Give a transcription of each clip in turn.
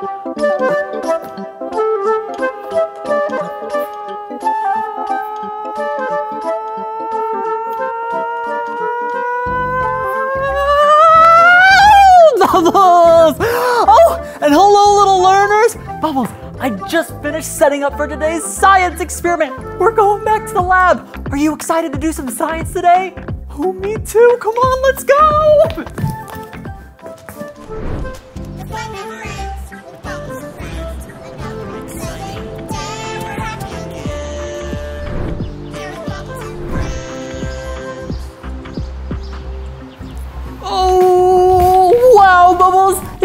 Bubbles! Oh, and hello, little learners! Bubbles, I just finished setting up for today's science experiment. We're going back to the lab. Are you excited to do some science today? Oh, me too. Come on, let's go!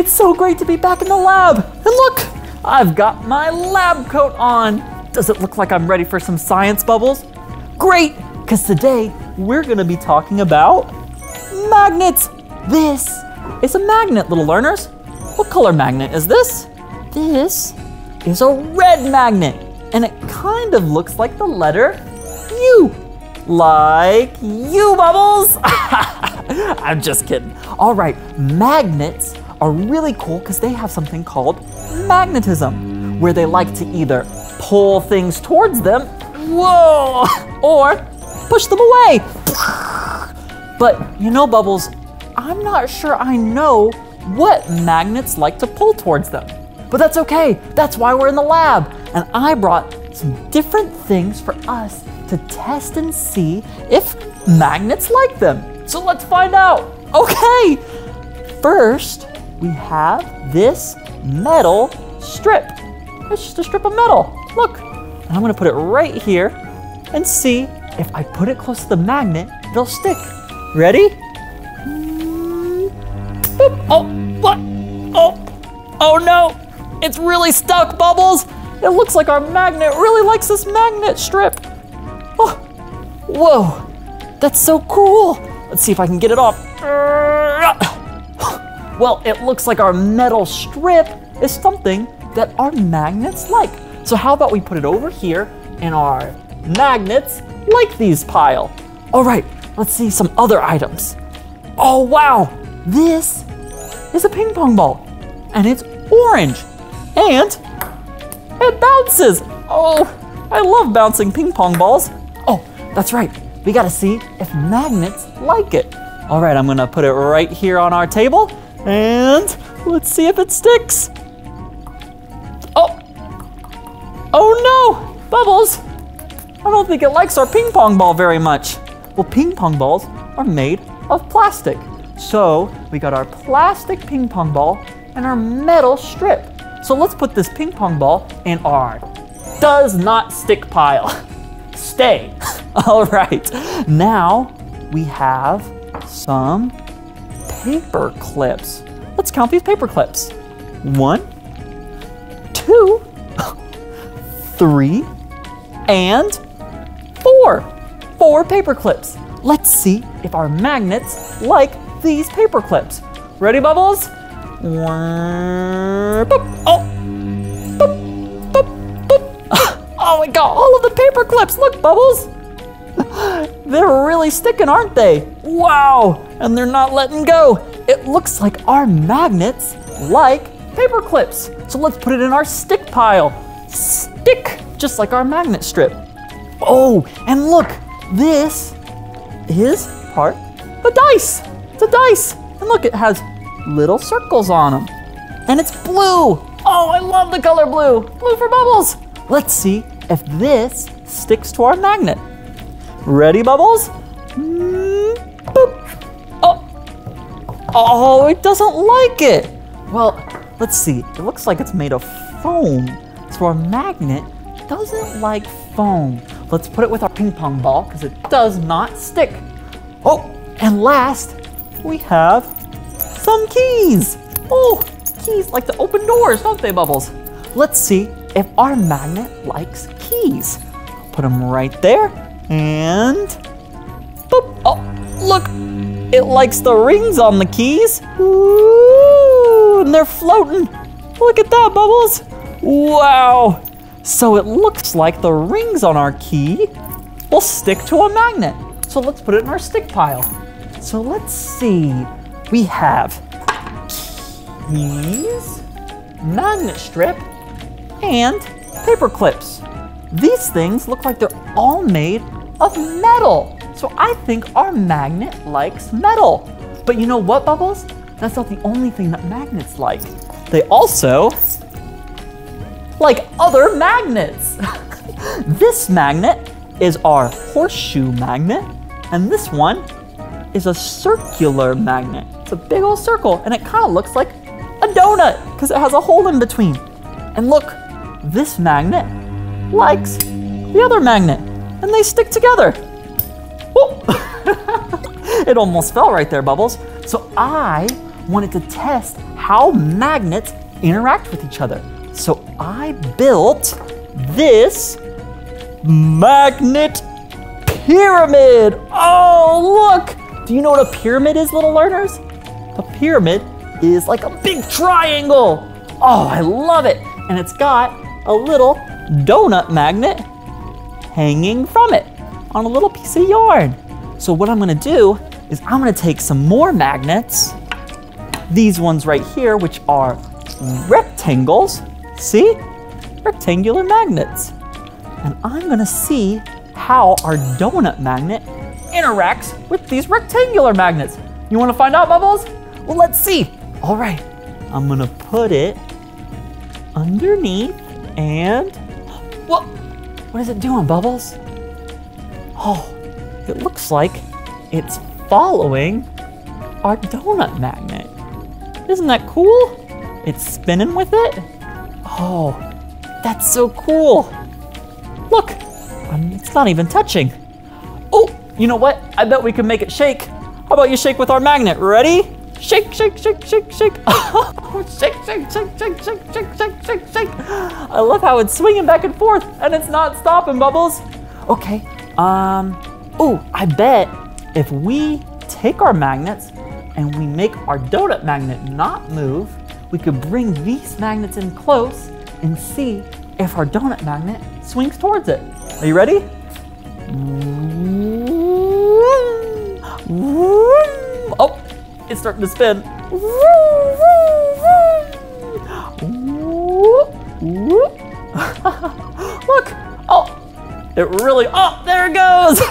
It's so great to be back in the lab. And look, I've got my lab coat on. Does it look like I'm ready for some science, Bubbles? Great, because today we're going to be talking about magnets. This is a magnet, little learners. What color magnet is this? This is a red magnet, and it kind of looks like the letter U. Like you, Bubbles. I'm just kidding. All right, magnets are really cool because they have something called magnetism, where they like to either pull things towards them, whoa, or push them away. But you know, Bubbles, I'm not sure I know what magnets like to pull towards them. But that's okay, that's why we're in the lab. And I brought some different things for us to test and see if magnets like them. So let's find out. Okay, first we have this metal strip. It's just a strip of metal. Look, and I'm gonna put it right here and see if I put it close to the magnet, it'll stick. Ready? Boop. Oh, what? Oh, oh no, it's really stuck, Bubbles. It looks like our magnet really likes this magnet strip. Oh, whoa, that's so cool. Let's see if I can get it off. Well, it looks like our metal strip is something that our magnets like. So how about we put it over here in our magnets like these pile. All right, let's see some other items. Oh wow, this is a ping pong ball and it's orange and it bounces. Oh, I love bouncing ping pong balls. Oh, that's right. We gotta see if magnets like it. All right, I'm gonna put it right here on our table and let's see if it sticks. Oh, oh no, Bubbles. I don't think it likes our ping pong ball very much. Well, ping pong balls are made of plastic. So we got our plastic ping pong ball and our metal strip. So let's put this ping pong ball in our does not stick pile. Stay. All right, now we have some paper clips. Let's count these paper clips. One, two, three, and four. Four paper clips. Let's see if our magnets like these paper clips. Ready, Bubbles? Oh, boop, boop, boop. oh my god, all of the paper clips. Look, Bubbles. They're really sticking, aren't they? Wow, and they're not letting go. It looks like our magnets like paper clips. So let's put it in our stick pile. Stick, just like our magnet strip. Oh, and look, this is part of a dice. It's a dice. And look, it has little circles on them. And it's blue. Oh, I love the color blue. Blue for bubbles. Let's see if this sticks to our magnet. Ready, Bubbles? Mm, boop. Oh. oh, it doesn't like it. Well, let's see. It looks like it's made of foam. So our magnet doesn't like foam. Let's put it with our ping pong ball because it does not stick. Oh, and last, we have some keys. Oh, keys like to open doors, don't they, Bubbles? Let's see if our magnet likes keys. Put them right there and boop. Oh, look, it likes the rings on the keys. Ooh, and they're floating. Look at that, Bubbles. Wow. So it looks like the rings on our key will stick to a magnet. So let's put it in our stick pile. So let's see. We have keys magnet strip, and paper clips. These things look like they're all made of metal. So I think our magnet likes metal. But you know what, Bubbles? That's not the only thing that magnets like. They also like other magnets. this magnet is our horseshoe magnet, and this one is a circular magnet. It's a big old circle, and it kind of looks like a donut because it has a hole in between. And look, this magnet likes the other magnet, and they stick together. it almost fell right there, Bubbles. So I wanted to test how magnets interact with each other. So I built this magnet pyramid. Oh, look! Do you know what a pyramid is, little learners? A pyramid is like a big triangle. Oh, I love it. And it's got a little donut magnet hanging from it on a little piece of yarn. So what I'm gonna do is I'm gonna take some more magnets, these ones right here, which are rectangles, see? Rectangular magnets. And I'm gonna see how our donut magnet interacts with these rectangular magnets. You wanna find out, Bubbles? Well, let's see. All right, I'm gonna put it underneath and, what? What is it doing, Bubbles? Oh, it looks like it's following our donut magnet. Isn't that cool? It's spinning with it? Oh, that's so cool. Look, um, it's not even touching. Oh, you know what? I bet we can make it shake. How about you shake with our magnet? Ready? Shake, shake, shake, shake, shake. shake, shake, shake, shake, shake, shake, shake, shake, shake. I love how it's swinging back and forth and it's not stopping, Bubbles. Okay, um, oh, I bet if we take our magnets and we make our donut magnet not move, we could bring these magnets in close and see if our donut magnet swings towards it. Are you ready? Oh, it's starting to spin. It really, oh, there it goes.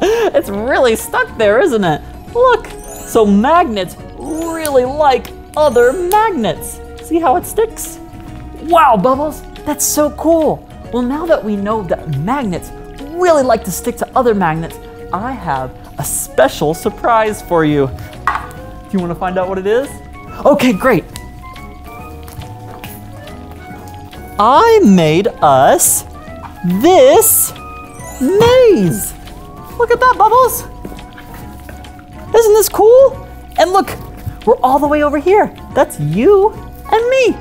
it's really stuck there, isn't it? Look, so magnets really like other magnets. See how it sticks? Wow, Bubbles, that's so cool. Well, now that we know that magnets really like to stick to other magnets, I have a special surprise for you. Do you want to find out what it is? Okay, great. I made us this maze. Look at that, Bubbles. Isn't this cool? And look, we're all the way over here. That's you and me.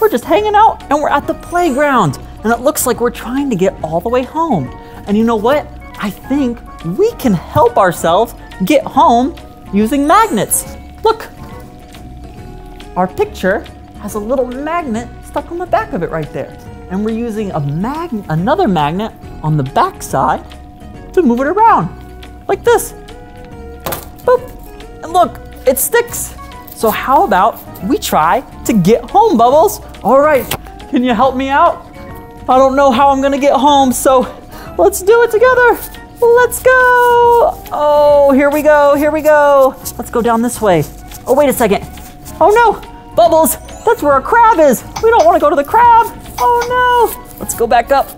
We're just hanging out and we're at the playground. And it looks like we're trying to get all the way home. And you know what? I think we can help ourselves get home using magnets. Look, our picture has a little magnet stuck on the back of it right there. And we're using a mag another magnet on the back side to move it around, like this. Boop. And look, it sticks. So how about we try to get home, Bubbles? All right, can you help me out? I don't know how I'm gonna get home, so let's do it together. Let's go. Oh, here we go, here we go. Let's go down this way. Oh, wait a second. Oh no, Bubbles, that's where our crab is. We don't wanna go to the crab. Oh no. Let's go back up.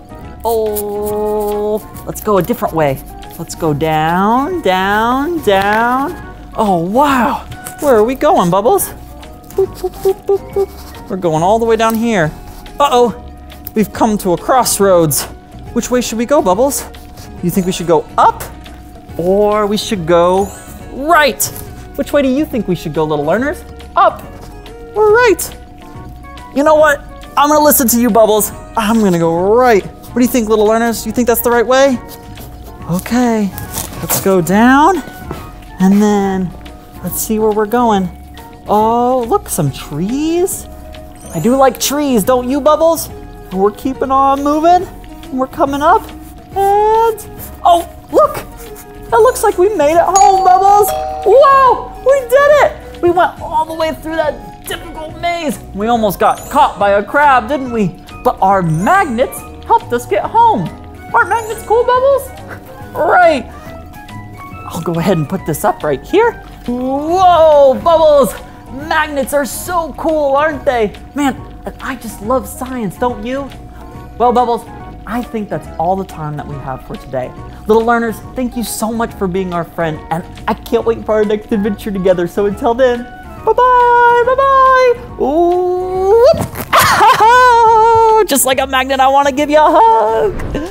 Oh, let's go a different way. Let's go down, down, down. Oh, wow. Where are we going, Bubbles? Boop, boop, boop, We're going all the way down here. Uh-oh, we've come to a crossroads. Which way should we go, Bubbles? You think we should go up or we should go right? Which way do you think we should go, little learners? Up or right? You know what? I'm gonna listen to you, Bubbles. I'm gonna go right. What do you think, little learners? You think that's the right way? Okay, let's go down and then Let's see where we're going. Oh, look, some trees. I do like trees, don't you, Bubbles? We're keeping on moving. We're coming up. And, oh, look. It looks like we made it home, Bubbles. Whoa, we did it. We went all the way through that maze. We almost got caught by a crab, didn't we? But our magnets helped us get home. Aren't magnets cool, Bubbles? Right. I'll go ahead and put this up right here. Whoa, Bubbles! Magnets are so cool, aren't they? Man, I just love science, don't you? Well, Bubbles, I think that's all the time that we have for today. Little learners, thank you so much for being our friend, and I can't wait for our next adventure together. So until then, bye bye, bye bye. Ooh, just like a magnet, I want to give you a hug.